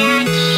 parents